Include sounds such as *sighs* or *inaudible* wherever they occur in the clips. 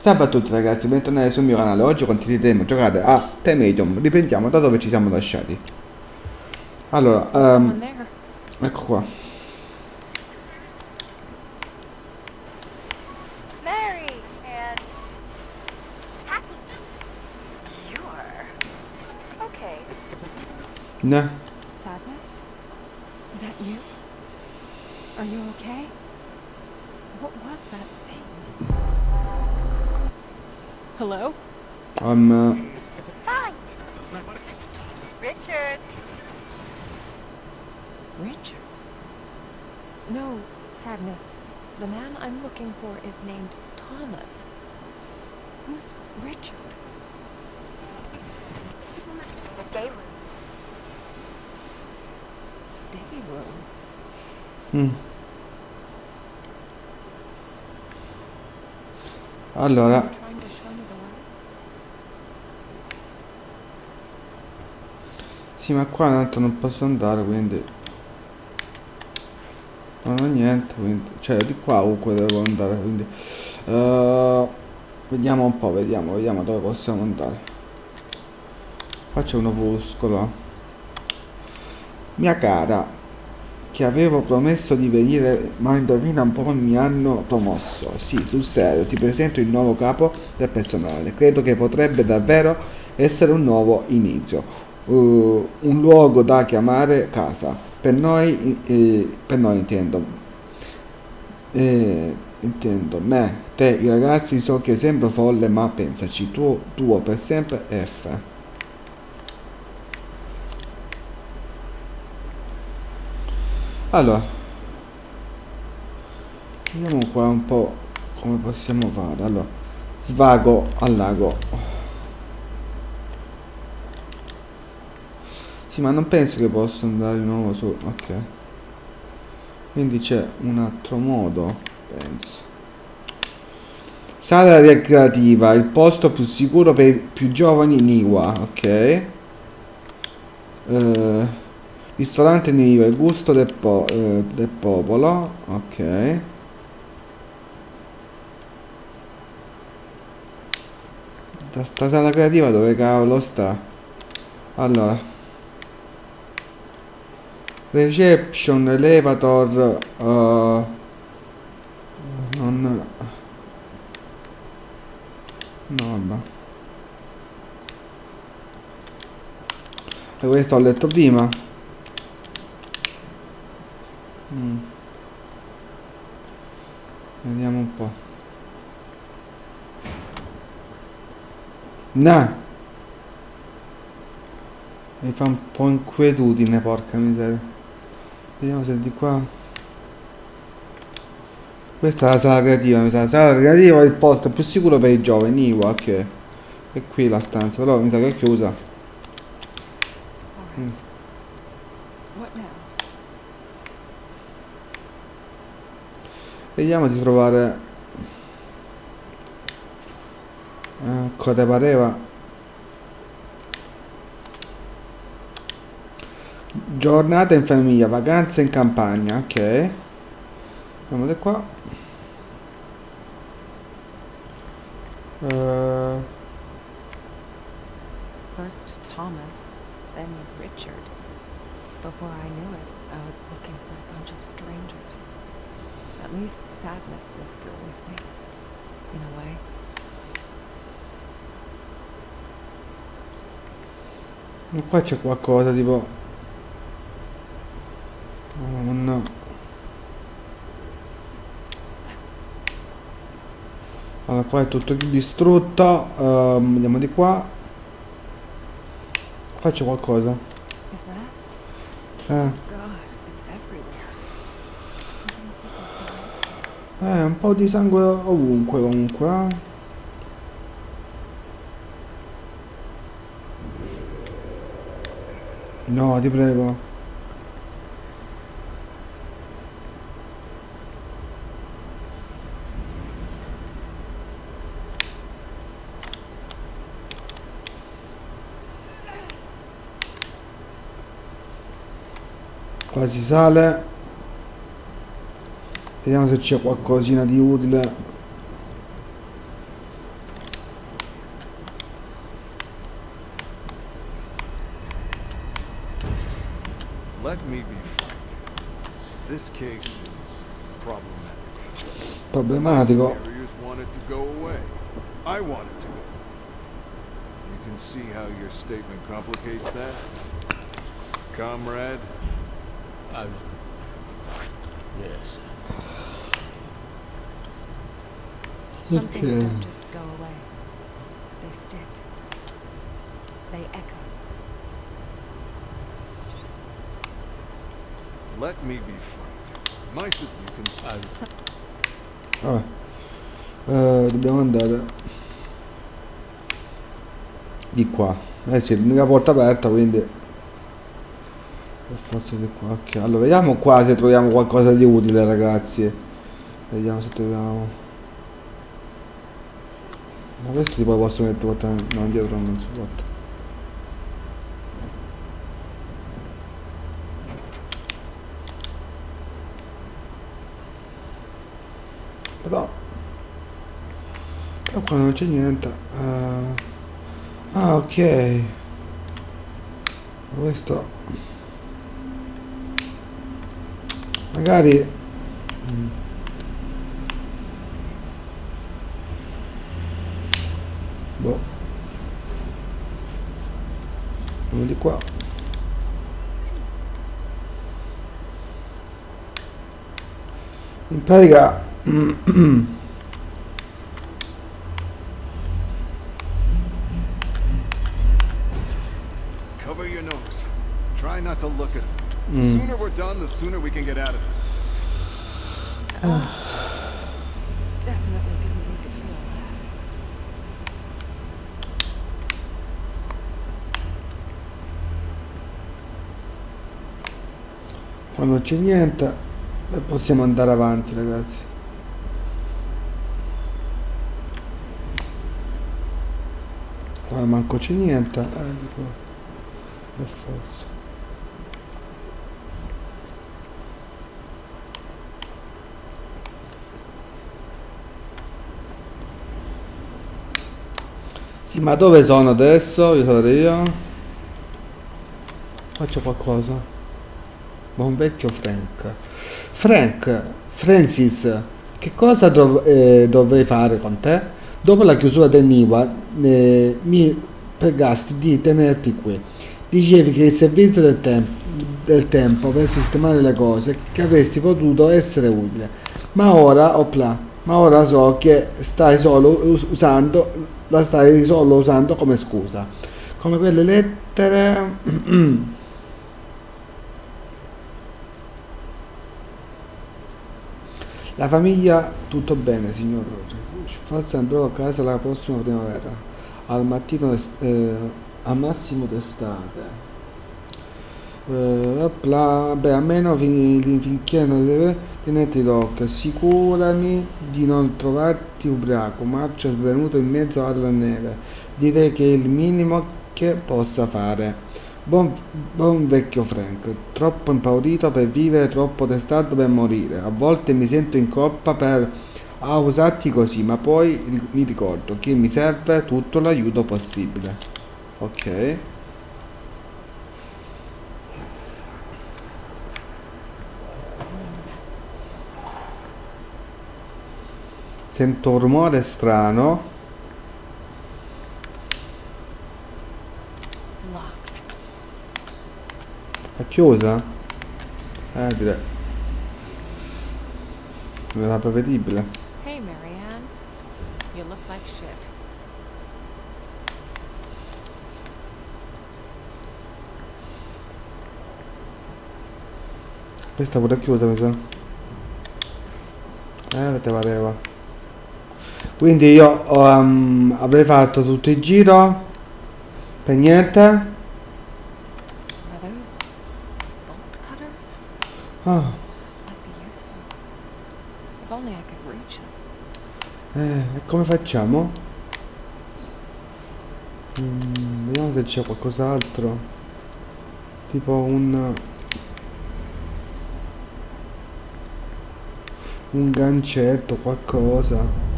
Salve a tutti ragazzi, bentornati sul mio canale. Oggi continueremo a giocare a The Medium. Riprendiamo da dove ci siamo lasciati. Allora, there. ecco qua. Mary Hello? Um, Fine. Richard. Richard? No, Sadness. The man I'm looking for is named Thomas. Who's Richard? The day room. Day room. mm. Allora, sì, ma qua tanto non posso andare, quindi non ho niente, quindi cioè di qua comunque devo andare, quindi eh, vediamo un po', vediamo, vediamo dove possiamo andare. Qua c'è un opuscolo. Mia cara, che avevo promesso di venire, ma indovina un po' mi hanno promosso. Sì, sul serio, ti presento il nuovo capo del personale. Credo che potrebbe davvero essere un nuovo inizio. Uh, un luogo da chiamare casa. Per noi, eh, per noi intendo. Eh, intendo me, te, i ragazzi, so che sembro folle, ma pensaci, tuo, tuo per sempre F. Allora, vediamo qua un po' come possiamo fare. Allora, svago al lago. Sì, ma non penso che possa andare di nuovo su. Ok. Quindi c'è un altro modo, penso. Sala ricreativa, il posto più sicuro per i più giovani Niwa, ok. Eh, ristorante Niwa, il gusto del, po- eh, del popolo, ok. Da sta sala creativa dove cavolo sta? Allora. Reception, elevator, eh, non... No, vabbè. E questo ho letto prima. Mm. Vediamo un po'. No! Mi fa un po' inquietudine, porca miseria. Vediamo se di qua. Questa è la sala creativa, mi sa. La sala creativa è il posto più sicuro per i giovani, Iwa, ok. E qui la stanza, però mi sa che è chiusa. Now? Vediamo di trovare... Eh, cosa pareva? Giornata in famiglia, vacanze in campagna, ok. Andiamo da qua. Eh, First Thomas, then Richard. Before I knew it, I was looking for a bunch of strangers. At least sadness was still with me, in a way. ma qua c'è qualcosa tipo... Oh, no. Allora qua è tutto distrutto. Ehm, vediamo di qua. Qua c'è qualcosa. Eh, eh, un po' di sangue ovunque comunque. eh. No, ti prego. qua si sale. Vediamo se c'è qualcosina di utile. Problematico. You can see how your statement complicates that? Comrade, i... Yes. Some things Okay. don't just go away. They stick. They echo. Let me be frank. My you can Vabbè. Eh, dobbiamo andare di qua. Eh sì, l'unica porta aperta, quindi per forza di qua. Ok, allora vediamo qua se troviamo qualcosa di utile, ragazzi. Vediamo se troviamo. Ma questo tipo posso mettere. No, dietro non si porta. Però però qua non c'è niente. Eh, ah, ok. Questo. Magari. Boh. Andiamo di qua. In pratica. cover your nose. Try not to look at it. The Mm. sooner we're done, the sooner we can get out of this place. *sighs* definitely didn't make it feel bad. Qua non c'è niente. Possiamo andare avanti, ragazzi. Qua manco c'è niente. Eh, di qua. Per forza. Sì, ma dove sono adesso? Vi sapete io? C'è qualcosa. Buon vecchio Frank. Frank, Francis, che cosa dov- eh, dovrei fare con te? Dopo la chiusura del Niwa, eh, mi pregasti di tenerti qui. Dicevi che il servizio del, tem- del tempo per sistemare le cose, che avresti potuto essere utile. Ma ora, opla, ma ora so che stai solo us- usando, la stai solo usando come scusa. Come quelle lettere... *clears throat* La famiglia, tutto bene, signor Roger. Forse andrò a casa la prossima primavera, al mattino, eh, al massimo d'estate. Opla, beh, almeno fin- fin- finché non deve tenerti d'occhio. Assicurami di non trovarti ubriaco, marcia svenuto in mezzo alla neve. Direi che è il minimo che possa fare. Buon, buon vecchio Frank, troppo impaurito per vivere, troppo testardo per morire. A volte mi sento in colpa per a usarti così, ma poi mi ricordo che mi serve tutto l'aiuto possibile. Ok. Sento un rumore strano. Locked. È chiusa? Eh, direi. Non era prevedibile. Hey, Marianne. You look like shit. Questa pure è chiusa, mi sa. Eh, te pareva. Quindi io ehm, avrei fatto tutto il giro per niente. Them. eh, e come facciamo? Mm, vediamo se c'è qualcos'altro. Tipo un... Un gancetto, qualcosa.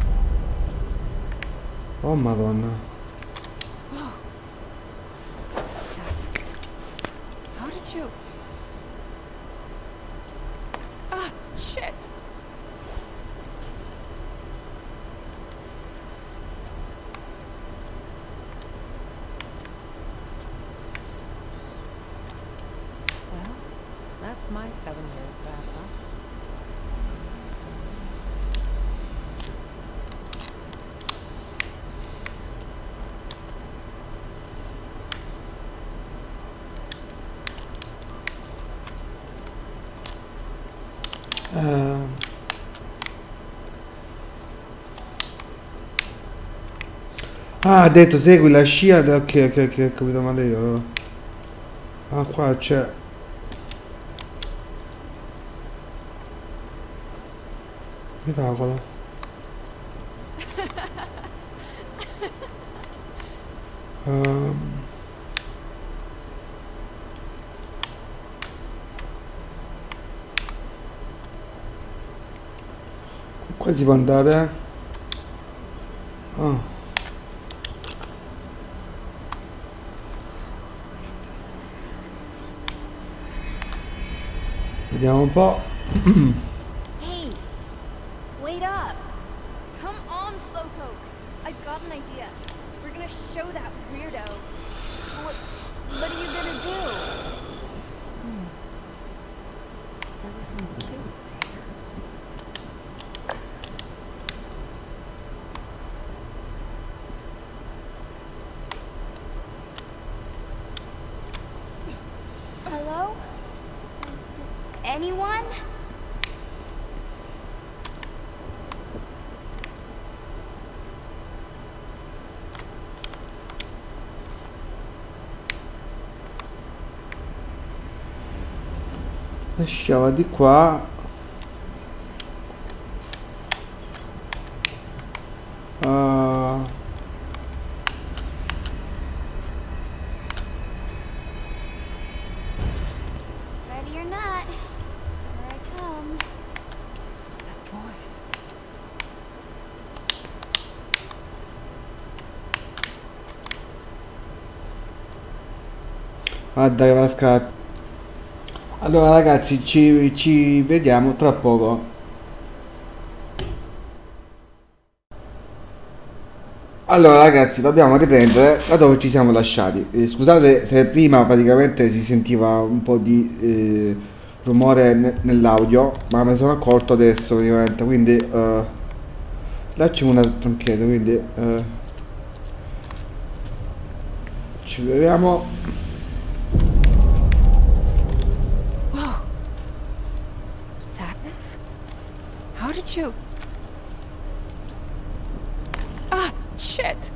Oh, Madonna. How did you... Ah, shit! Ah, ha detto segui la scia da... Ok, ok, ok, ho capito male io. allora. Ah, qua c'è... Miracolo. *laughs* Ehm. Qua si può andare? Ah. Vediamo un po'. *clears throat* Hey, wait up. Come on, Slowpoke. I've got an idea. We're gonna show that weirdo. What, what are you gonna do? There were some kids here. Hello? Anyone? La scia va di qua. Ah. Ready or not, here I come. That voice. Guarda che va scat. Allora ragazzi ci, ci vediamo tra poco. Allora ragazzi dobbiamo riprendere da dove ci siamo lasciati. Eh, scusate se prima praticamente si sentiva un po' di eh, rumore ne- nell'audio, ma me ne sono accorto adesso praticamente, quindi eh, c'è una tronchetta, quindi eh, ci vediamo. You. Ah, shit!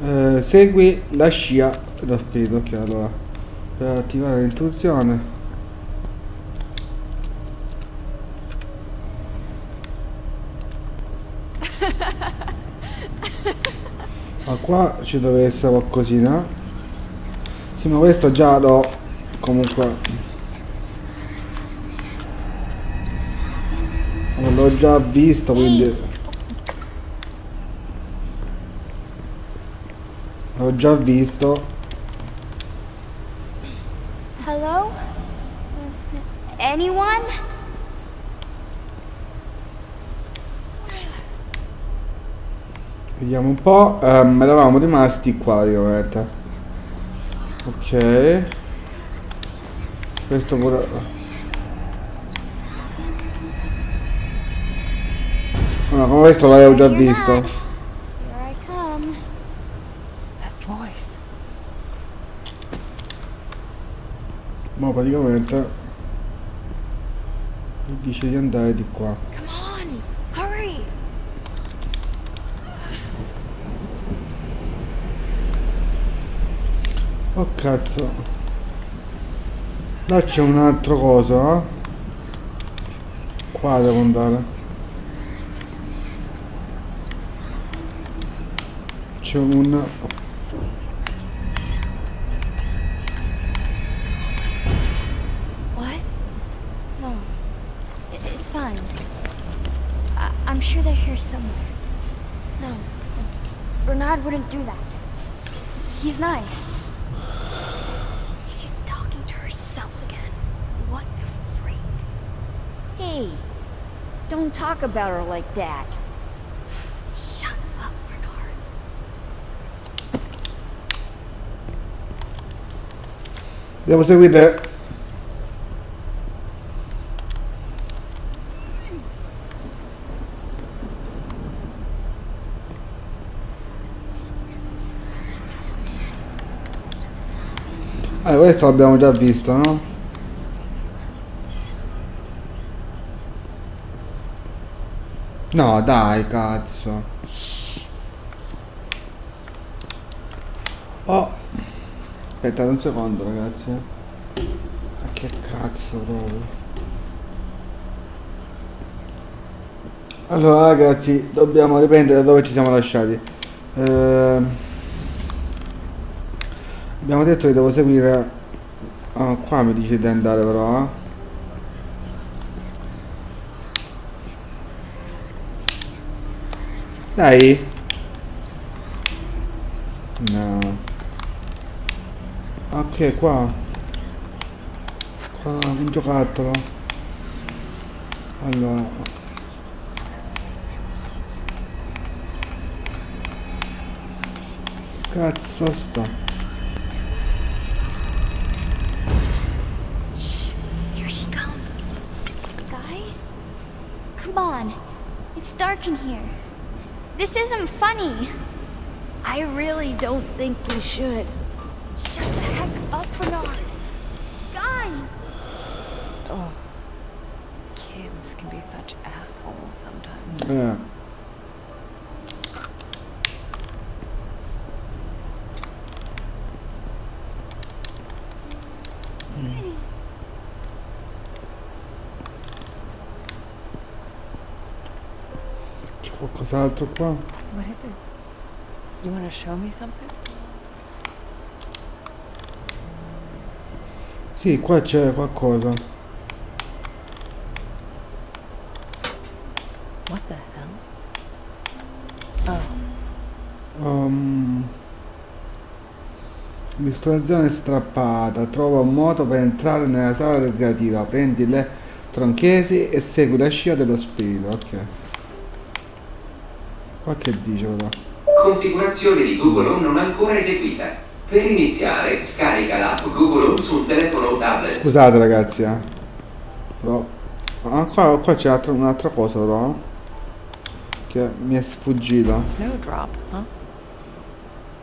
Eh, segui la scia dello spirito. Ok, allora per attivare l'intuizione. Ma qua ci deve essere qualcosina. Sì, ma questo già l'ho comunque. L'ho già visto, quindi. L'ho già visto. Hello? Anyone? Vediamo un po'. Ehm, eravamo rimasti qua praticamente. Ok. Questo pure. No, come questo l'avevo già visto. not, Here I come. That voice. Ma praticamente mi dice di andare di qua. Come on, hurry. Oh cazzo. Là c'è un altro coso, eh? Qua devo andare. C'è un... What? No, it's fine. I- I'm sure they're here somewhere. No, Bernard wouldn't do that. He's nice. She's talking to herself again. What a freak. Hey, don't talk about her like that. Andiamo a seguire Eh, questo l'abbiamo già visto, no? No, dai, cazzo. Oh. Aspettate un secondo, ragazzi. eh. Ma che cazzo proprio. Allora, ragazzi, dobbiamo riprendere da dove ci siamo lasciati. Ehm, abbiamo detto che devo seguire... Ah, qua mi dice di andare però, eh. Dai. No. Ok, qua. Qua un giocattolo. Allora. Cazzo sto. Here she comes. Guys? Come on. It's dark in here. This isn't funny. I really don't think we should. Shut such assholes sometimes. Eh. C'è qualcos'altro qua? What is it? You want to show me something? Sì, qua c'è qualcosa. What the hell? Oh, Um, L'istolazione strappata. Trova un modo per entrare nella sala ricreativa. Prendi le tronchesi e segui la scia dello spirito. Ok. Qua che dice però? Configurazione di Google Home non ancora eseguita. Per iniziare, scarica l'app Google Home sul telefono o tablet. Scusate ragazzi, eh. Però... Ah, qua, qua c'è altra- un'altra cosa però. Che mi è sfuggita. snowdrop, huh?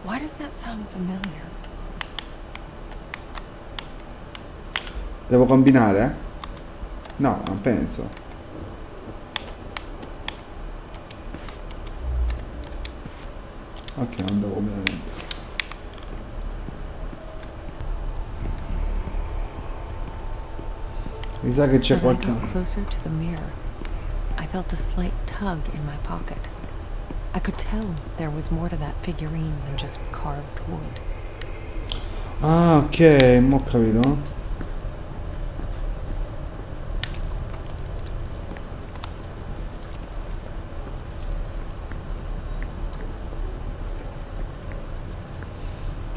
Why does that sound familiar? Devo combinare? No, non penso. Ok, non devo combinare niente. Mi sa che c'è As I felt a slight tug in my pocket. I could tell there was more to that figurine than just carved wood. Ah, ok, mo ho capito.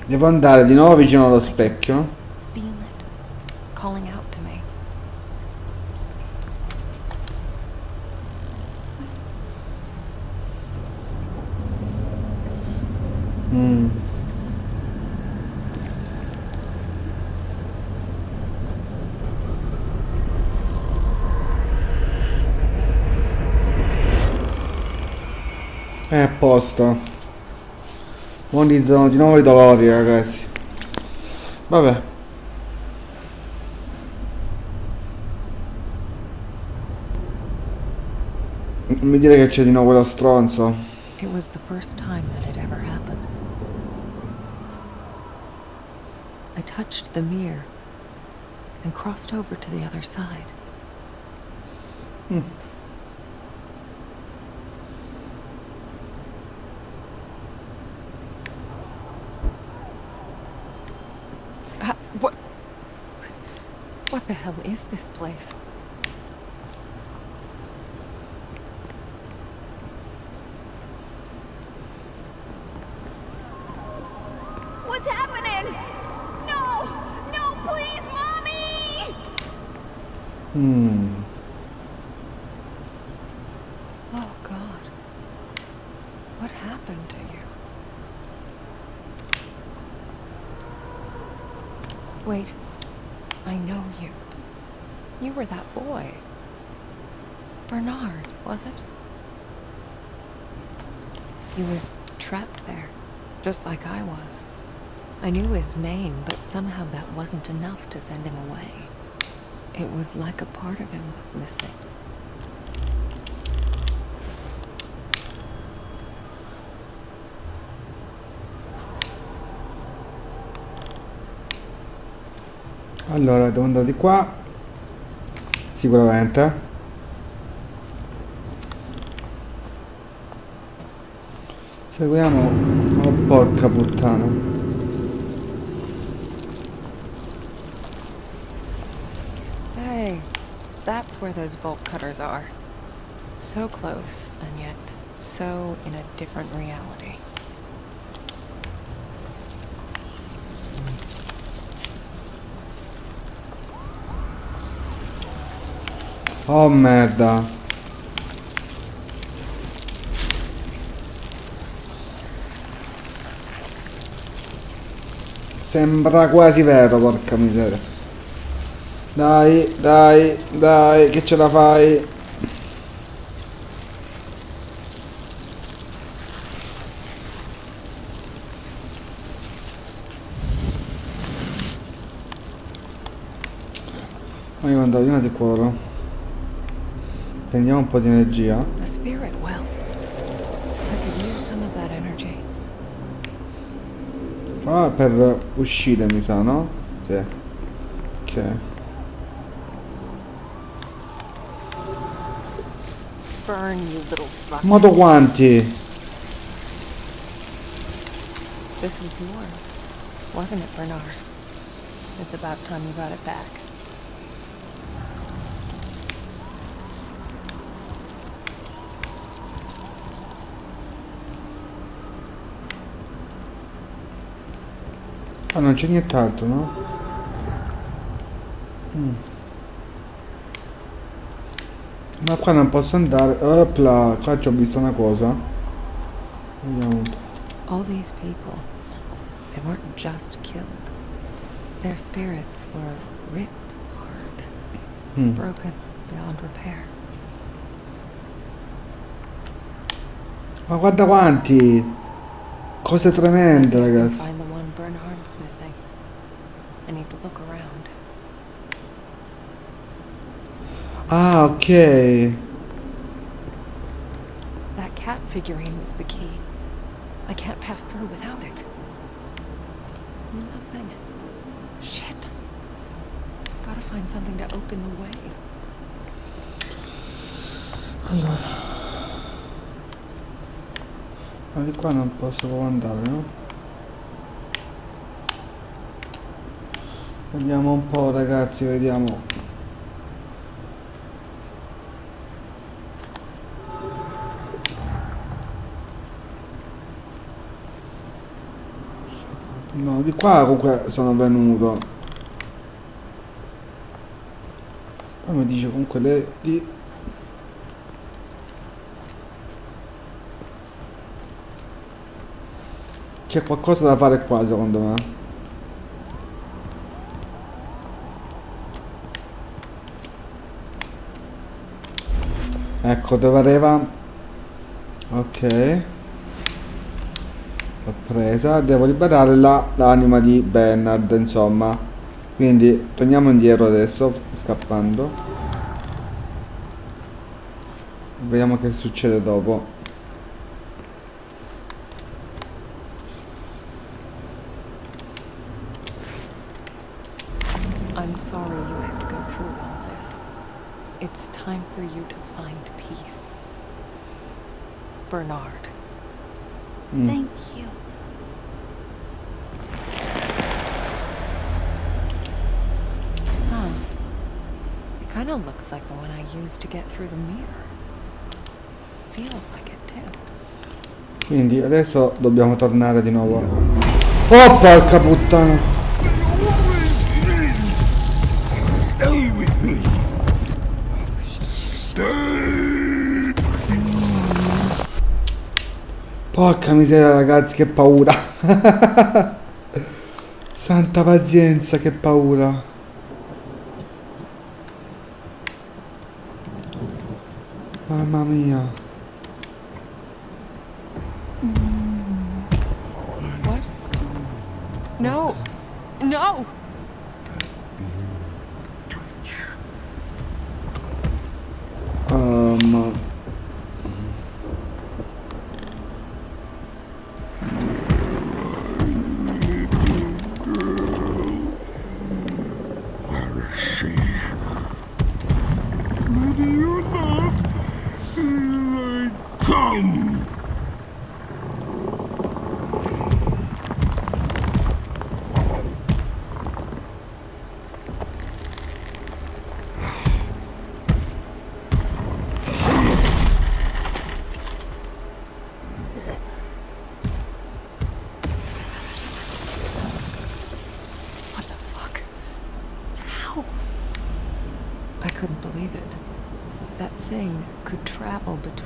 Devo andare di nuovo vicino allo specchio. Mm. È a posto. Mo iniziano di nuovo i dolori, ragazzi. Vabbè. Non mi dire che c'è di nuovo quello stronzo. It was the first time that had ever happened. I touched the mirror and crossed over to the other side. Ah, this place? What's happening? No! No, please, Mommy! Hmm. Oh God. What happened to you? Wait. I know you. You were that boy. Bernard, was it? He was trapped there, just like I was. I knew his name, but somehow that wasn't enough to send him away. It was like a part of him was missing. Allora, devo andare di qua. Sicuramente. Seguiamo... Oh, porca puttana. Hey, that's where those bolt cutters are. So close, and yet so in a different reality. Oh merda. Sembra quasi vero, porca miseria. Dai, dai, dai, che ce la fai? Ma io andavo prima di cuore. Prendiamo un po' di energia. A spirit well. I could use some of that energy. Qua per uscire mi sa, no? Sì. Ok. Burn, you little fuck. Modo quanti? This was yours, wasn't it, Bernard? It's about time you got it back. Ah, non c'è nient'altro, no? Mm. Ma qua non posso andare. Opla, qua ci ho visto una cosa. Vediamo un po'. All these people, they weren't just killed. Their spirits were ripped apart, Mm. broken beyond repair. Ma guarda quanti! Cose tremende, I can ragazzi. To look around. Ah, ok. That cat figurine was the key. I can't pass through without it. Nothing. Shit. Gotta find something to open the way. Ma di qua non posso andare, no? Vediamo un po', ragazzi, vediamo. No, di qua comunque sono venuto. Poi mi dice comunque le di C'è qualcosa da fare qua secondo me. Ecco dove arriva. Ok. L'ho presa. Devo liberare la- l'anima di Bernard, insomma. Quindi torniamo indietro adesso, scappando. Vediamo che succede dopo. I'm sorry you had to go through all. It's time for you to find peace. Bernard. Mm. Thank you. Huh. It kind of looks like the one I used to get through the mirror. Feels like it too. Quindi adesso dobbiamo tornare di nuovo. Oh porca puttana! Porca miseria ragazzi, che paura! *laughs* Santa pazienza, che paura! Mamma mia! What? No. No. What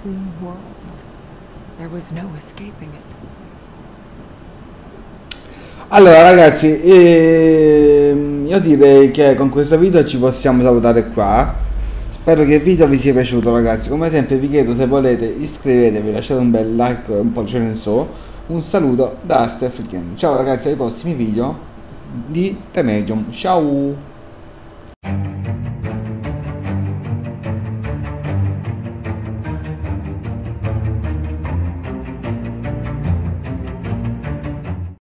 between worlds. There was no escaping it. Allora ragazzi, ehm, io direi che con questo video ci possiamo salutare qua. Spero che il video vi sia piaciuto ragazzi. Come sempre vi chiedo se volete iscrivetevi, lasciate un bel like e un pollice in su. Un saluto da Steph. Ciao ragazzi ai prossimi video di The Medium. Ciao!